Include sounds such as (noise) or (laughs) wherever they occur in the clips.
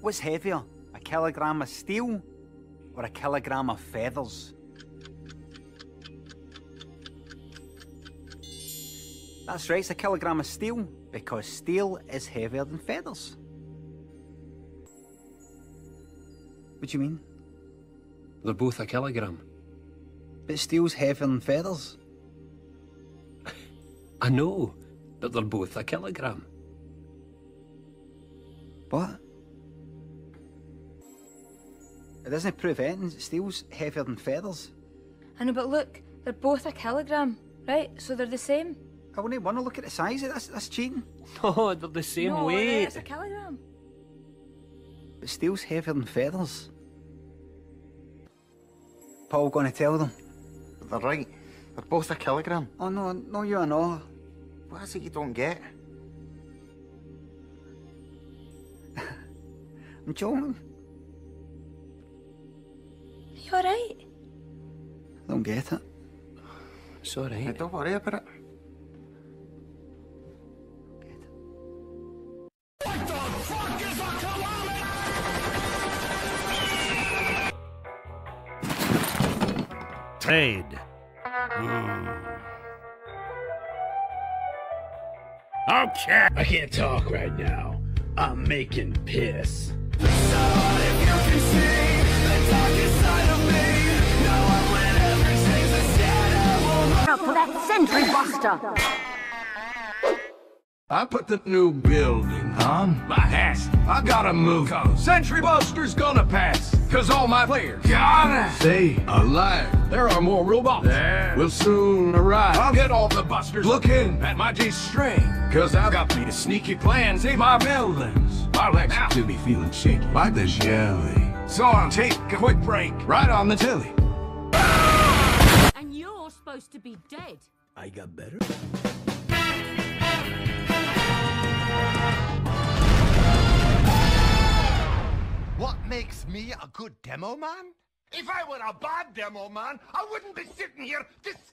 What's heavier, a kilogram of steel or a kilogram of feathers? That's right, it's a kilogram of steel, because steel is heavier than feathers. What do you mean? They're both a kilogram. But steel's heavier than feathers. (laughs) I know, but they're both a kilogram. What? It doesn't prove anything. Steel's heavier than feathers. I know, but look, they're both a kilogram, right? So they're the same. I wouldn't want to look at the size of this. That's cheating. (laughs) No, they're the same no, weight. it's a kilogram. But steel's heavier than feathers. Paul going to tell them. They're right. They're both a kilogram. Oh no, no, you are not. What is it you don't get? (laughs) I'm joking. Are you alright? I don't get it. It's all right. Hey, don't worry about it. Trade. Hmm. Okay. I can't talk right now. I'm making piss. Out sentry buster. I put the new building on my ass. I gotta move. Cause Sentry Buster's gonna pass. Cause all my players gotta stay alive. There are more robots. There will soon arrive. I'll get all the busters looking at my G-string. Cause I've got me a sneaky plan. Save my buildings. My legs do be feeling shaky. Like the jelly. So I'll take a quick break. Right on the telly. And you're supposed to be dead. I got better. What makes me a good demo man? If I were a bad demo man, I wouldn't be sitting here discussing.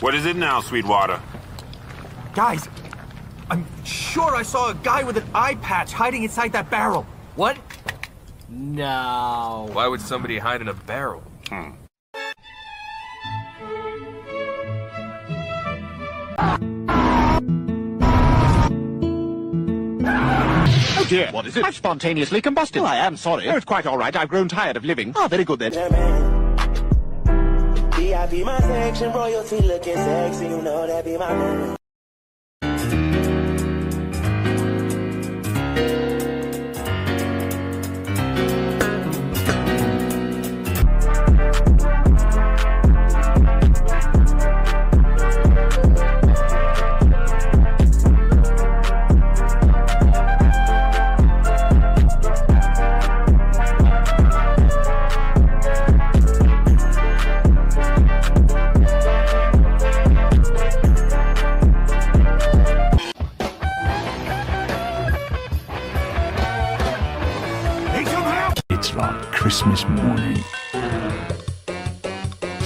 What is it now, Sweetwater? Guys, I'm sure I saw a guy with an eye patch hiding inside that barrel. What? No. Why would somebody hide in a barrel? Hmm. Oh dear, what is it? I've spontaneously combusted. Oh, I am sorry. Oh, it's quite all right. I've grown tired of living. Ah, very good then. VIP my section, royalty looking sexy, you know that be my man. Christmas morning.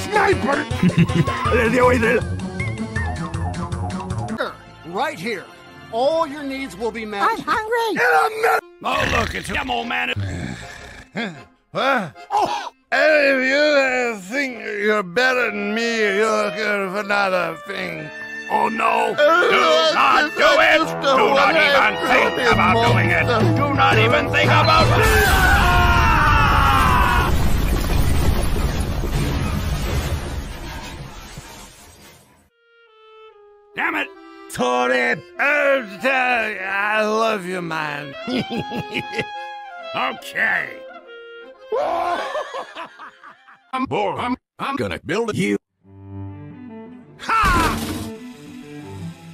Sniper! (laughs) Right here. All your needs will be met. I'm hungry. Oh, look, it's him, old man. (sighs) What? Oh! Any of you that think you're better than me, you're looking for another thing. Oh, no. Uh, do not do it. Do not even think about doing it. Do not even think about Damn it! Tony, oh, I love you, man. (laughs) Okay. (laughs) I'm bored. I'm, I'm gonna build you. Ha!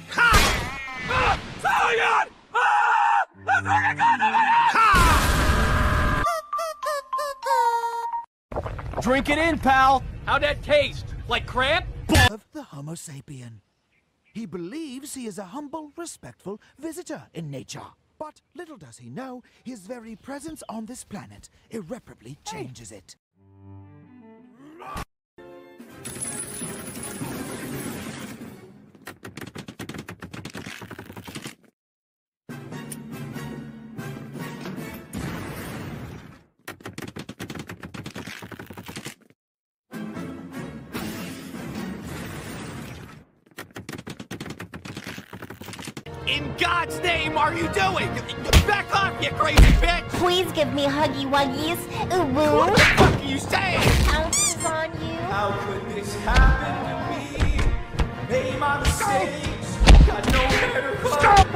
Ha! Ah! Oh my god! Ah! The fucking gun to my head! Ha! Drink it in, pal. How'd that taste? Like crap? of the Homo sapien. He believes he is a humble, respectful visitor in nature. But little does he know, his very presence on this planet irreparably changes it. In God's name are you doing? Back off, you crazy bitch! Please give me huggy wuggies. Ooh woo. What the fuck are you saying? Pounces on you. How could this happen to me? Made my mistakes. Got nowhere to go.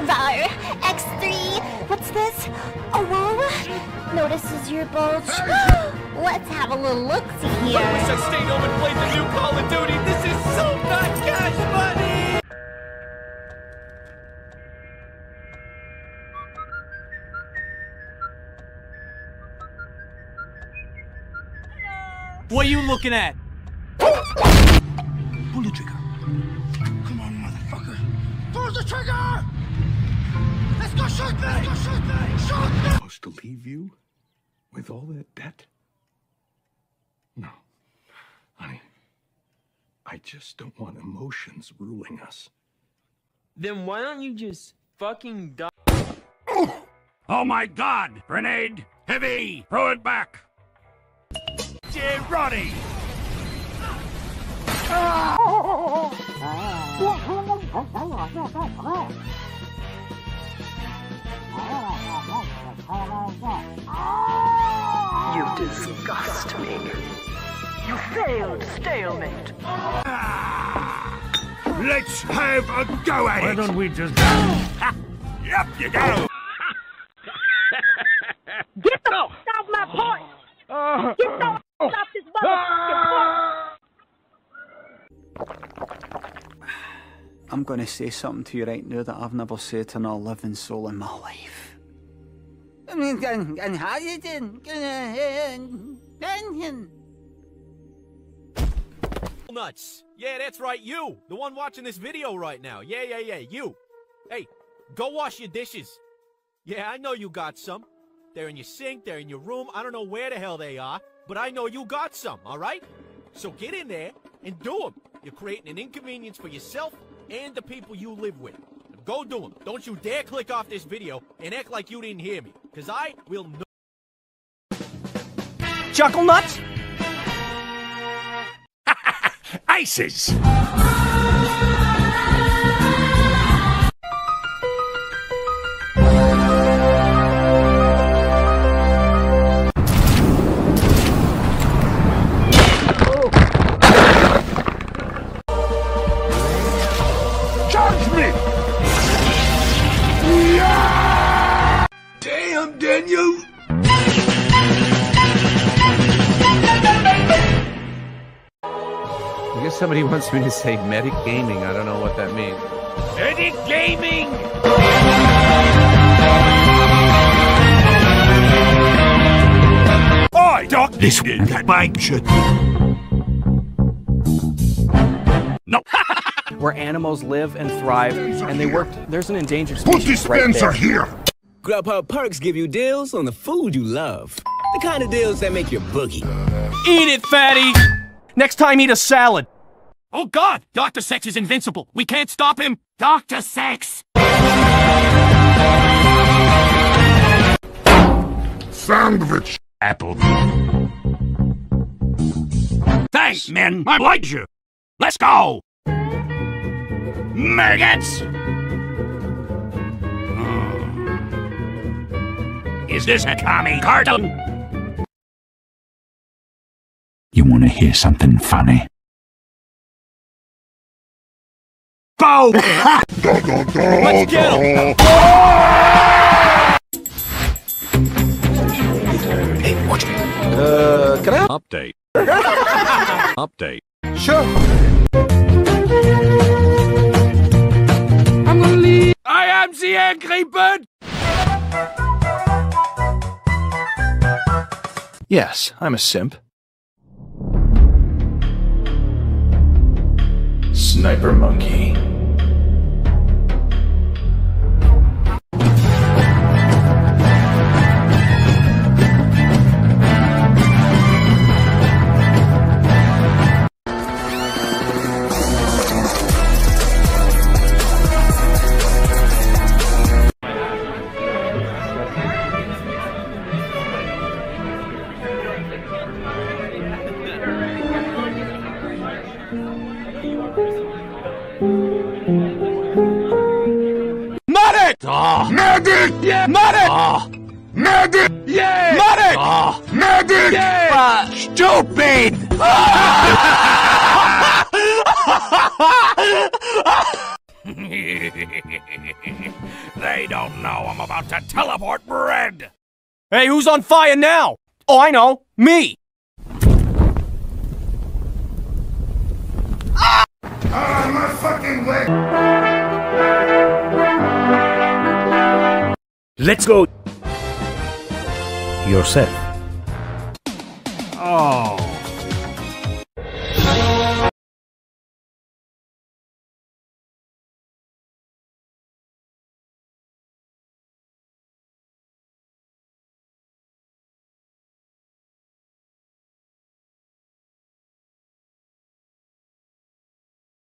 Var, X3. What's this? A woo? Notices your bulge. (gasps) Let's have a little look-see I wish. I stayed home and played the new Call of Duty. This is so not cash money! What are you looking at? Pull the trigger. Come on, motherfucker. Pull the trigger! Let's go shoot me! Let's go shoot me! Shoot me! Supposed to leave you with all that debt? No. Honey, I just don't want emotions ruling us. Then why don't you just fucking die? Oh my god! Grenade! Heavy! Throw it back! Get Roddy! You disgust me. You failed stalemate. Let's have a go at it! Why don't we just... (laughs) Yep, you go! Get the f off my porch! Oh. Get the I'm going to say something to you right now that I've never said to another living soul in my life. I mean, and, and how you doing? Nuts. Yeah, that's right, you. The one watching this video right now. Yeah, yeah, yeah, you. Hey, go wash your dishes. Yeah, I know you got some. They're in your sink, they're in your room. I don't know where the hell they are, but I know you got some, all right? So get in there and do them. You're creating an inconvenience for yourself and the people you live with. Go do them. Don't you dare click off this video and act like you didn't hear me, because I will no- Chuckle nuts? (laughs) Ices! Damn, Daniel! I guess somebody (laughs) wants me to say medic gaming. I don't know what that means. Medic Gaming! Oi, Doc! This and that bike should... No! (laughs) Where animals live and thrive, and they work. There's an endangered Put species right dispenser there. here! Grubhub Perks give you deals on the food you love. The kind of deals that make you boogie. Eat it, fatty! Next time, eat a salad. Oh god! Dr. Sex is invincible! We can't stop him! Dr. Sex! Sandwich! Apple. Thanks, men! I like you! Let's go! Maggots! Is this a commie cartoon? You want to hear something funny? Go! (laughs) Let's get him! Hey, watch me. Uh, can I? Update. (laughs) Update. Sure. I'm gonna leave! I am the angry bird! Yes, I'm a simp. Sniper monkey. Uh, stupid! (laughs) they don't know I'm about to teleport bread. Hey, who's on fire now? Oh, I know. Me. Ah, my fucking leg! Let's go. Yourself. Oh.